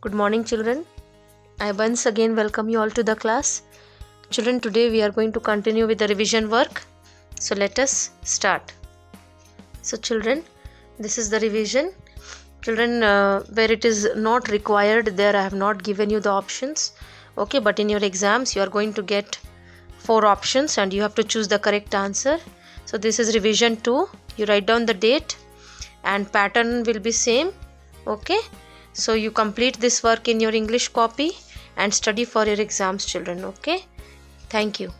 Good morning, children. I once again welcome you all to the class. Children, today we are going to continue with the revision work. So, let us start. So, children, this is the revision. Children, uh, where it is not required, there I have not given you the options. Okay, but in your exams, you are going to get four options and you have to choose the correct answer. So, this is revision 2. You write down the date and pattern will be same okay so you complete this work in your english copy and study for your exams children okay? Thank you